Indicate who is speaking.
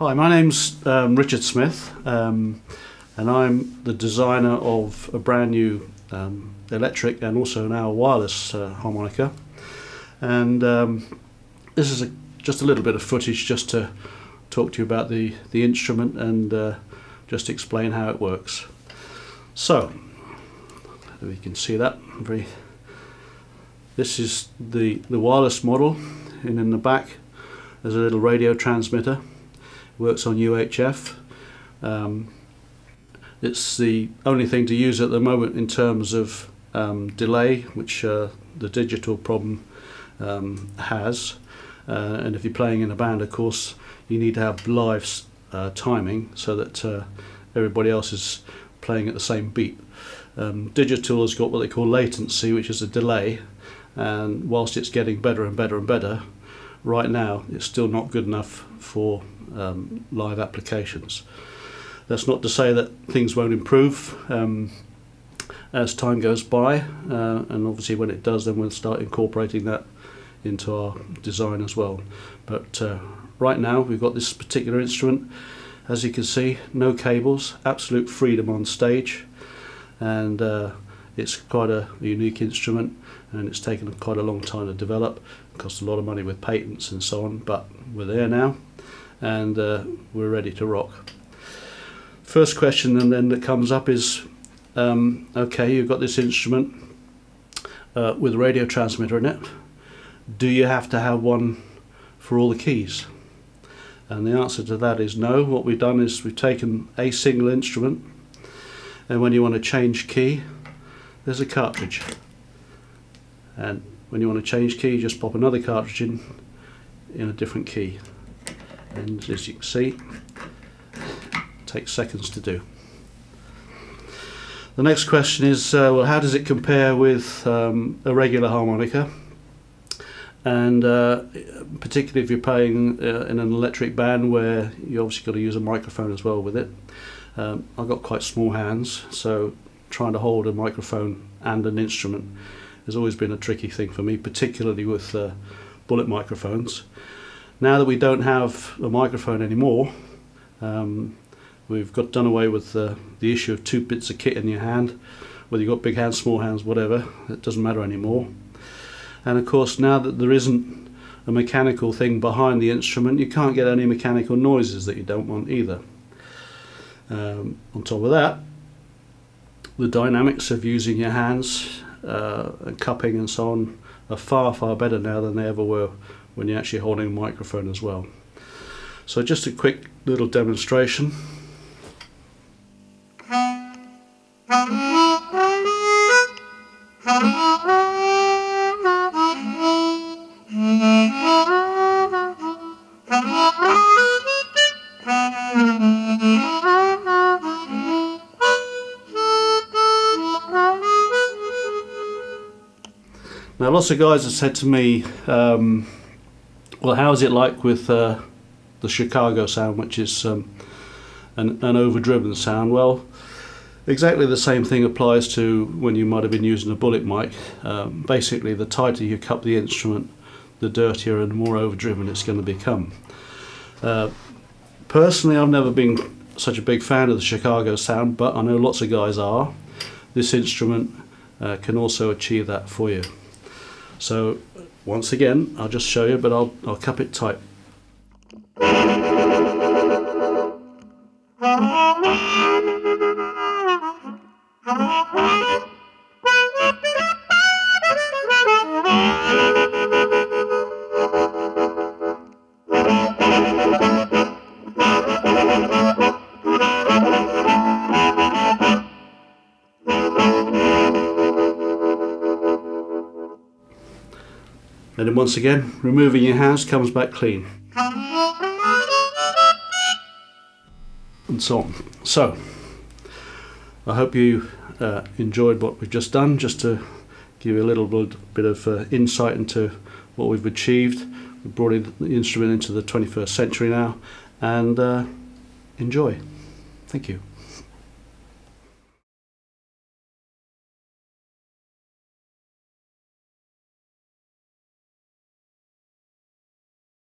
Speaker 1: Hi, my name's um, Richard Smith, um, and I'm the designer of a brand new um, electric and also now wireless uh, harmonica. And um, this is a, just a little bit of footage just to talk to you about the, the instrument and uh, just explain how it works. So, we can see that very. This is the, the wireless model, and in the back there's a little radio transmitter works on UHF. Um, it's the only thing to use at the moment in terms of um, delay, which uh, the digital problem um, has. Uh, and if you're playing in a band, of course, you need to have live uh, timing so that uh, everybody else is playing at the same beat. Um, digital has got what they call latency, which is a delay, and whilst it's getting better and better and better, right now it's still not good enough for um, live applications. That's not to say that things won't improve um, as time goes by, uh, and obviously when it does, then we'll start incorporating that into our design as well. But uh, right now, we've got this particular instrument. As you can see, no cables, absolute freedom on stage, and uh, it's quite a unique instrument, and it's taken quite a long time to develop. It cost a lot of money with patents and so on, but we're there now and uh, we're ready to rock. First question and then that comes up is, um, okay, you've got this instrument uh, with a radio transmitter in it. Do you have to have one for all the keys? And the answer to that is no. What we've done is we've taken a single instrument and when you want to change key, there's a cartridge. And when you want to change key, just pop another cartridge in in a different key and as you can see takes seconds to do. The next question is uh, well how does it compare with um, a regular harmonica and uh, particularly if you're playing uh, in an electric band where you obviously got to use a microphone as well with it. Um, I've got quite small hands so trying to hold a microphone and an instrument has always been a tricky thing for me particularly with uh, bullet microphones. Now that we don't have a microphone anymore, um, we've got done away with the, the issue of two bits of kit in your hand, whether you've got big hands, small hands, whatever, it doesn't matter anymore. And of course, now that there isn't a mechanical thing behind the instrument, you can't get any mechanical noises that you don't want either. Um, on top of that, the dynamics of using your hands uh, and cupping and so on are far, far better now than they ever were when you're actually holding a microphone as well. So just a quick little demonstration. Now lots of guys have said to me, um, well, how is it like with uh, the Chicago sound, which is um, an, an overdriven sound? Well, exactly the same thing applies to when you might have been using a bullet mic. Um, basically, the tighter you cup the instrument, the dirtier and more overdriven it's going to become. Uh, personally, I've never been such a big fan of the Chicago sound, but I know lots of guys are. This instrument uh, can also achieve that for you. So once again, I'll just show you, but I'll, I'll cup it tight. And then once again, removing your hands comes back clean. And so on. So, I hope you uh, enjoyed what we've just done, just to give you a little bit of uh, insight into what we've achieved. We've brought in the instrument into the 21st century now, and uh, enjoy. Thank you.